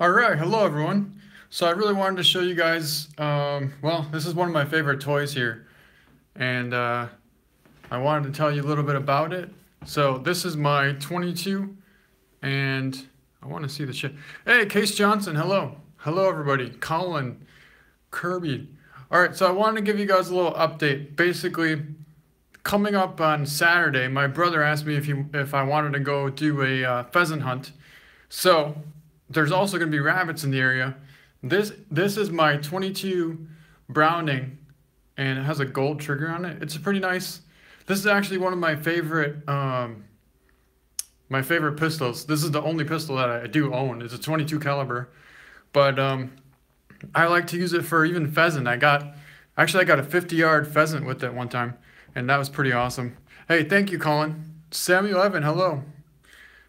All right, hello everyone. So I really wanted to show you guys, um, well, this is one of my favorite toys here. And uh, I wanted to tell you a little bit about it. So this is my 22, and I want to see the shit. Hey, Case Johnson, hello. Hello everybody. Colin, Kirby. All right, so I wanted to give you guys a little update. Basically, coming up on Saturday, my brother asked me if he, if I wanted to go do a uh, pheasant hunt. So there's also going to be rabbits in the area. This this is my 22 Browning, and it has a gold trigger on it. It's a pretty nice. This is actually one of my favorite um, my favorite pistols. This is the only pistol that I do own. It's a 22 caliber, but um, I like to use it for even pheasant. I got actually I got a 50 yard pheasant with it one time, and that was pretty awesome. Hey, thank you, Colin. Samuel Evan, hello.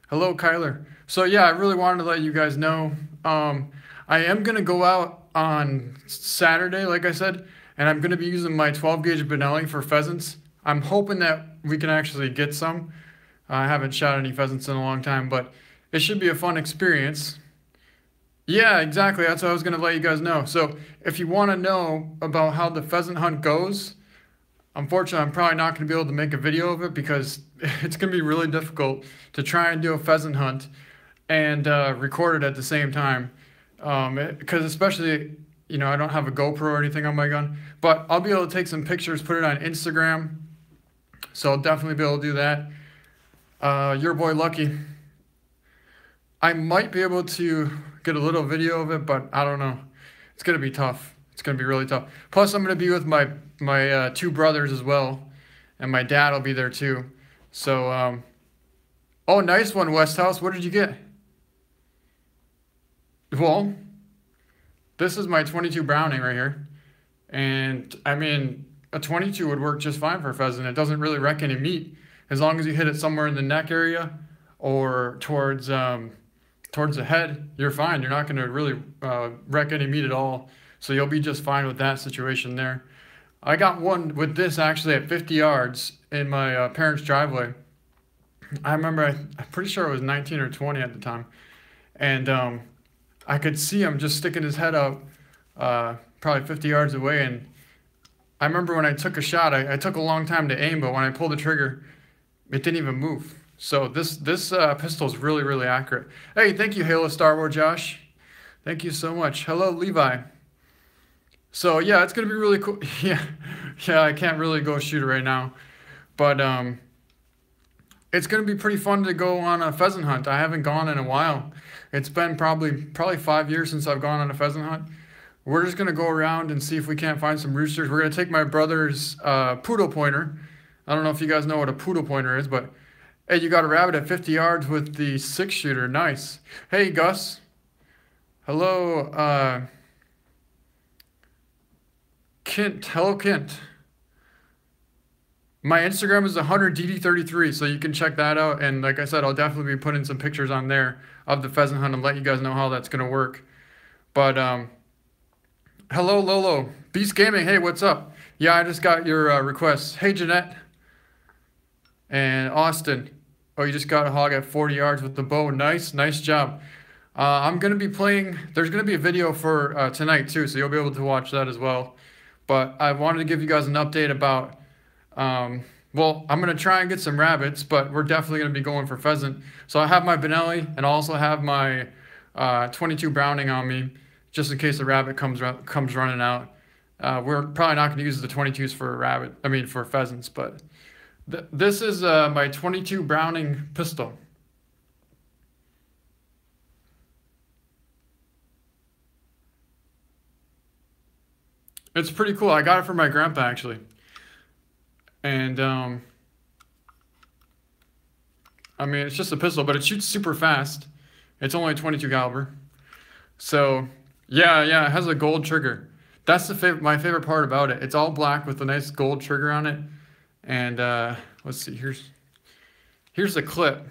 Hello, Kyler. So yeah, I really wanted to let you guys know. Um, I am gonna go out on Saturday, like I said, and I'm gonna be using my 12 gauge Benelli for pheasants. I'm hoping that we can actually get some. I haven't shot any pheasants in a long time, but it should be a fun experience. Yeah, exactly. That's what I was gonna let you guys know. So if you want to know about how the pheasant hunt goes, unfortunately, I'm probably not gonna be able to make a video of it because it's gonna be really difficult to try and do a pheasant hunt and uh, record it at the same time. Because um, especially, you know, I don't have a GoPro or anything on my gun, but I'll be able to take some pictures, put it on Instagram. So I'll definitely be able to do that. Uh, your boy Lucky. I might be able to get a little video of it, but I don't know. It's gonna be tough. It's gonna be really tough. Plus, I'm gonna be with my my uh, two brothers as well, and my dad will be there too. So, um, oh, nice one, Westhouse. What did you get? Well, this is my 22 Browning right here. And I mean, a 22 would work just fine for a pheasant. It doesn't really wreck any meat. As long as you hit it somewhere in the neck area or towards um, towards the head, you're fine. You're not going to really uh, wreck any meat at all. So you'll be just fine with that situation there. I got one with this actually at 50 yards in my uh, parents' driveway. I remember, I, am pretty sure it was 19 or 20 at the time. And um, I could see him just sticking his head up uh, probably 50 yards away. And I remember when I took a shot, I, I, took a long time to aim, but when I pulled the trigger, it didn't even move. So this this uh, pistol is really, really accurate. Hey, thank you, Halo Star Wars Josh. Thank you so much. Hello, Levi. So yeah, it's gonna be really cool. Yeah, yeah, I can't really go shoot it right now, but um, it's gonna be pretty fun to go on a pheasant hunt. I haven't gone in a while. It's been probably probably five years since I've gone on a pheasant hunt. We're just gonna go around and see if we can't find some roosters. We're gonna take my brother's uh, poodle pointer. I don't know if you guys know what a poodle pointer is, but hey, you got a rabbit at 50 yards with the six shooter. Nice. Hey, Gus. Hello, uh, Kent. Hello, Kent. My Instagram is thehunterdd33, so you can check that out. And like I said, I'll definitely be putting some pictures on there of the pheasant hunt and let you guys know how that's going to work. But um, hello, Lolo. Beast Gaming, hey, what's up? Yeah, I just got your uh, request. Hey, Jeanette. And Austin. Oh, you just got a hog at 40 yards with the bow. Nice, nice job. Uh, I'm going to be playing, there's going to be a video for uh, tonight too, so you'll be able to watch that as well. But I wanted to give you guys an update about um, well, I'm going to try and get some rabbits, but we're definitely going to be going for pheasant. So I have my Benelli and I also have my uh, 22 Browning on me, just in case the rabbit comes comes running out. Uh, we're probably not going to use the 22s for rabbit, I mean for pheasants, but th this is uh, my 22 Browning pistol. It's pretty cool. I got it from my grandpa actually. And, um, I mean, it's just a pistol, but it shoots super fast. It's only 22 caliber. So, yeah, yeah, it has a gold trigger. That's the fav my favorite part about it. It's all black with a nice gold trigger on it. And uh, let's see, here's here's the clip.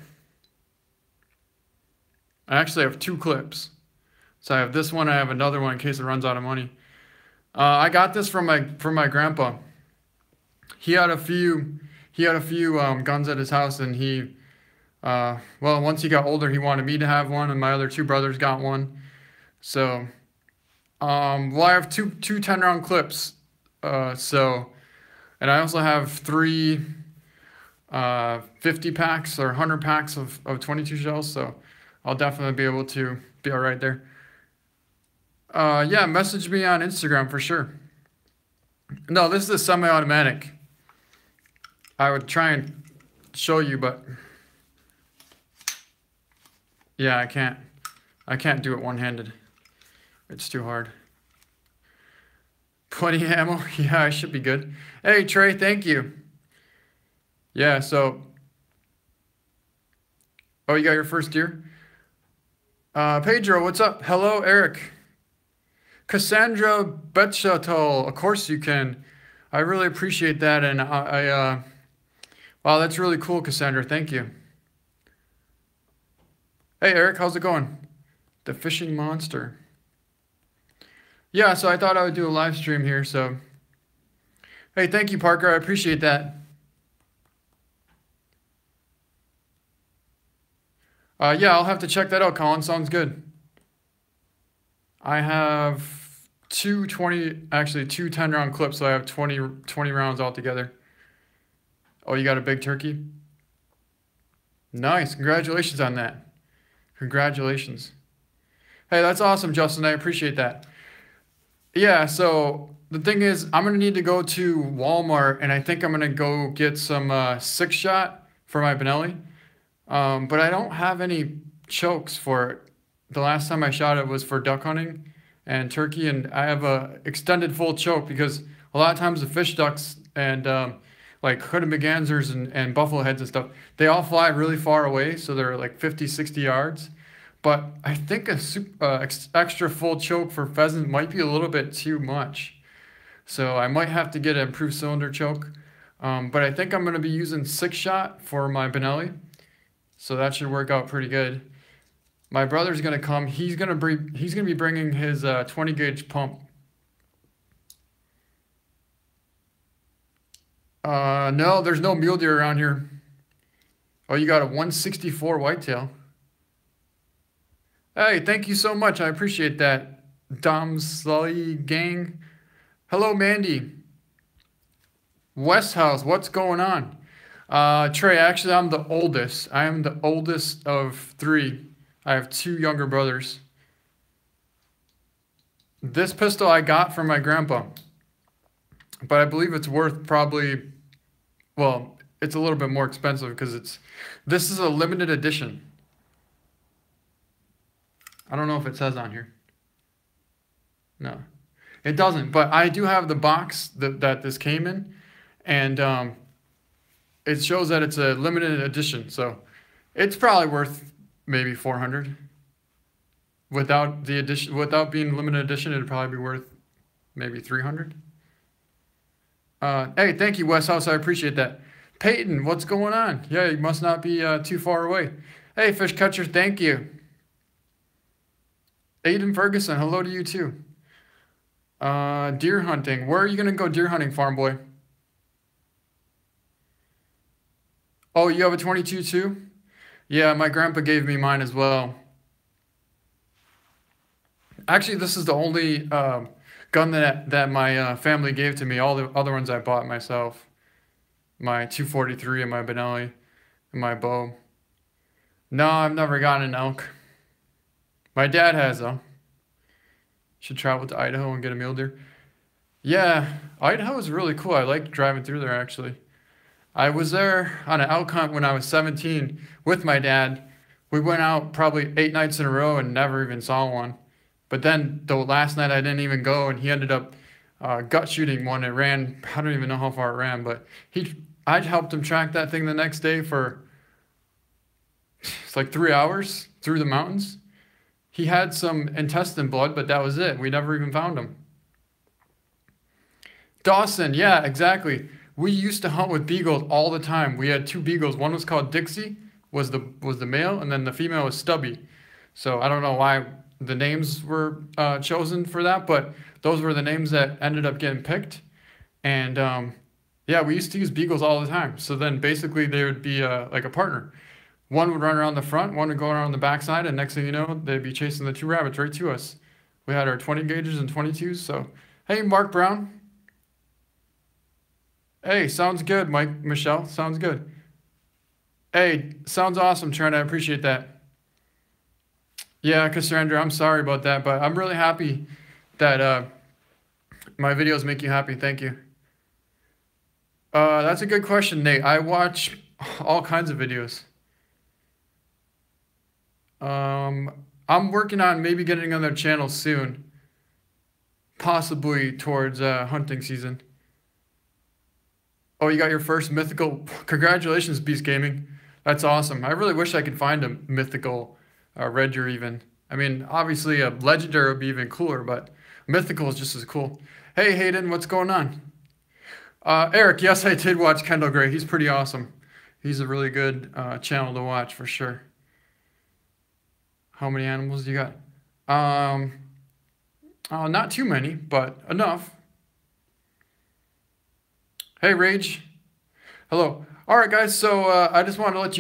I actually have two clips. So I have this one, I have another one in case it runs out of money. Uh, I got this from my from my grandpa he had a few he had a few um, guns at his house and he uh, well once he got older he wanted me to have one and my other two brothers got one So, um, well, I have two two 10 round clips. Uh, so, and I also have three uh, 50 packs or 100 packs of, of 22 shells. So, I'll definitely be able to be all right there. Uh, yeah, message me on Instagram for sure. No, this is a semi-automatic. I would try and show you, but yeah, I can't. I can't do it one-handed. It's too hard. Plenty ammo? Yeah, I should be good. Hey, Trey, thank you. Yeah, so... Oh, you got your first deer? Uh, Pedro, what's up? Hello, Eric. Cassandra Betchatel, of course you can. I really appreciate that, and I, I uh, wow, that's really cool, Cassandra. Thank you. Hey, Eric, how's it going? The fishing monster. Yeah, so I thought I would do a live stream here, so. Hey, thank you, Parker. I appreciate that. Uh, yeah, I'll have to check that out, Colin. Sounds good. I have two 20, actually two 10 round clips, so I have 20, 20 rounds altogether. Oh, you got a big turkey? Nice. Congratulations on that. Congratulations. Hey, that's awesome, Justin. I appreciate that. Yeah, so the thing is, I'm going to need to go to Walmart and I think I'm going to go get some uh, six shot for my Benelli. Um, but I don't have any chokes for it. The last time I shot it was for duck hunting and turkey, and I have a extended full choke because a lot of times the fish ducks and um, like hooded mergansers and, and buffleheads and stuff, they all fly really far away, so they're like 50, 60 yards. But I think a super, uh, ex extra full choke for pheasant might be a little bit too much. So I might have to get an improved cylinder choke. Um, but I think I'm going to be using six shot for my Benelli. So that should work out pretty good. My brother's gonna come. He's gonna bring. He's gonna be bringing his uh, 20 gauge pump. Uh, no, there's no mule deer around here. Oh, you got a 164 whitetail. Hey, thank you so much. I appreciate that. Dom Sully gang. Hello, Mandy. West House, what's going on? Uh, Trey, actually, I'm the oldest. I am the oldest of three. I have two younger brothers. This pistol I got from my grandpa, but I believe it's worth probably, well, it's a little bit more expensive because it's, this is a limited edition. I don't know if it says on here. No, it doesn't, but I do have the box that, that this came in, and um, it shows that it's a limited edition. So it's probably worth maybe 400. Without the edition, without being limited edition, it'd probably be worth maybe 300. Uh, hey, thank you, West House. I appreciate that. Peyton, what's going on? Yeah, you must not be uh, too far away. Hey, Fish Catcher, thank you. Aiden Ferguson, hello to you too. Uh, deer hunting. Where are you going to go deer hunting, farm boy? Oh, you have a 22 too? Yeah, my grandpa gave me mine as well. Actually, this is the only uh, gun that that my uh, family gave to me. All the other ones I bought myself. My 243 and my Benelli and my bow. No, I've never gotten an elk. My dad has though. Should travel to Idaho and get a mule deer. Yeah, Idaho is really cool. I like driving through there actually. I was there on an elk hunt when I was 17 with my dad. We went out probably eight nights in a row and never even saw one. But then the last night I didn't even go, and he ended up uh, gut shooting one. It ran, I don't even know how far it ran, but he, I helped him track that thing the next day for it's like three hours through the mountains. He had some intestine blood, but that was it. We never even found him. Dawson, yeah, exactly we used to hunt with beagles all the time. We had two beagles. One was called Dixie, was the was the male, and then the female was Stubby. So I don't know why the names were uh, chosen for that, but those were the names that ended up getting picked. And um, yeah, we used to use beagles all the time. So then basically they would be uh, like a partner. One would run around the front, one would go around the backside, and next thing you know, they'd be chasing the two rabbits right to us. we had our 20 gauges and 22s. So, hey, Mark Brown. Hey, sounds good, Mike Michelle. Sounds good. Hey, sounds awesome, Trent. I appreciate that. Yeah, Cassandra, I'm sorry about that, but I'm really happy that uh, my videos make you happy. Thank you. Uh, that's a good question, Nate. I watch all kinds of videos. Um, I'm working on maybe getting on their channel soon, possibly towards uh, hunting season. Oh, you got your first mythical. Congratulations, Beast Gaming. That's awesome. I really wish I could find a mythical uh, Redger even. I mean, obviously a legendary would be even cooler, but mythical is just as cool. Hey, Hayden, what's going on? Uh, Eric, yes, I did watch Kendall Gray. He's pretty awesome. He's a really good uh, channel to watch for sure. How many animals do you got? Um, uh, not too many, but enough. Hey, Rage. Hello. All right, guys. So uh, I just wanted to let you